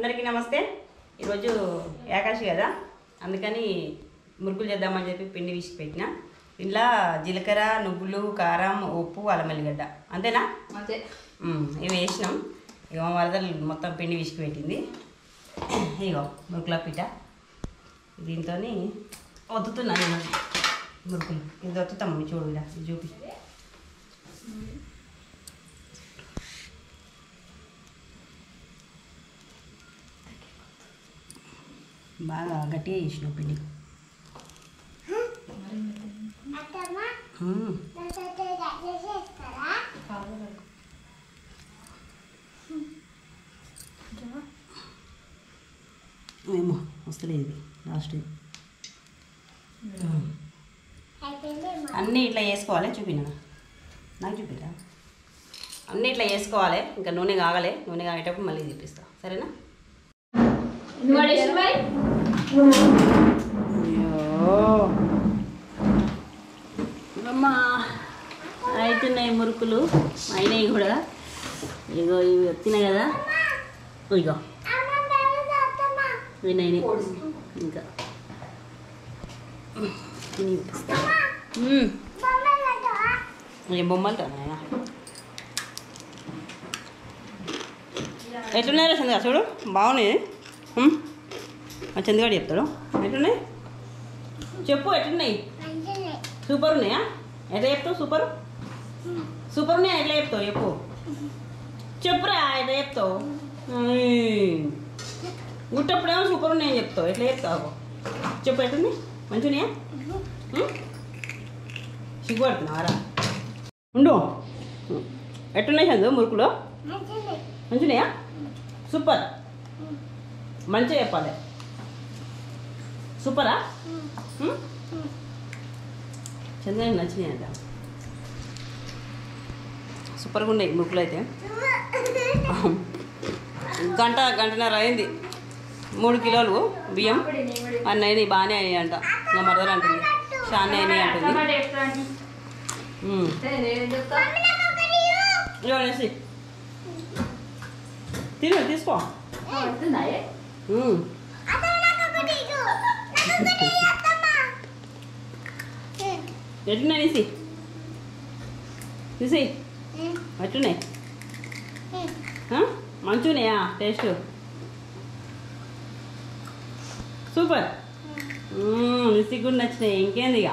అందరికీ నమస్తే. ఈరోజు ఏకాశి కదా అందుకని మురుకులు చేద్దామని చెప్పి పిండి విసికి పెట్టిన. ఇంట్లో జీలకర్ర నువ్వులు కారం ఉప్పు అల్లం ఎల్లిగడ్డ అంతేనా? అంతే. ఇవి వేసినాం. ఇక మా వరదలు మొత్తం పిండి విసికి పెట్టింది. ఇగో మురుకుల పిట. దీంతో ఒత్తుతున్నా నేను మురుకులు. ఇది ఒత్తుతాం చూడు చూపి. బాగా గట్టిగా చేసిన పిండి. ఏమో వస్తలేదు ఇది లాస్ట్ అన్నీ ఇట్లా వేసుకోవాలి చూపినా. నాకు చూపిరా? అన్నీ ఇట్లా వేసుకోవాలి ఇంకా నూనె కాగలే నూనె కాగేటప్పుడు మళ్ళీ చూపిస్తా సరేనా? నువ్వు అమ్మా అవుతున్నాయి మురుకులు. అయినాయి కూడా. ఇగో ఇవి వచ్చినాయి కదా. ఇగో. వినాయి ఇంకా. తిని చూపిస్తా. మ్మ్. ఏం చూడు బాగున్నాయి. మా చంద్రగాడు చెప్తాడు. ఎట్లున్నాయి? చెప్పు ఎట్లున్నాయి? సూపర్ ఉన్నాయా? ఎట్లా చెప్తావు సూపర్? సూపర్ ఉన్నాయా? ఎట్లా చెప్తావు? చెప్పు. చెప్పురా ఎట్లా చెప్తావు. గుట్టప్పుడేమో సూపర్ ఉన్నాయని చెప్తావు. ఎట్లా చెప్తావు? చెప్పు ఎట్లున్నాయి? మంచిగా సిగ్గుపడుతున్నావారా ఉండు. ఎట్టున్నాయి చందు మురుకులు? మంచినాయా సూపర్. మంచిగా చెప్పాలి. సూపరా? చంద్రకి నచ్చినాయి అంట సూపర్గా ఉన్నాయి మురుకులు అయితే. గంట గంటన్నర అయింది. మూడు కిలోలు బియ్యం. అన్నీ అయినాయి బాగానే అయినాయి అంట ఇంకా మరదలు అంటుంది. చాలా అయినాయి అంటుంది. తిను తీసుకో. ఎట్లున్నాయి తీసి తీసి ఎట్లున్నాయి ఆ? మంచిగున్నాయా టేస్ట్ సూపర్ రిసిక్ కూడా నచ్చినాయి ఇంకేంది ఇక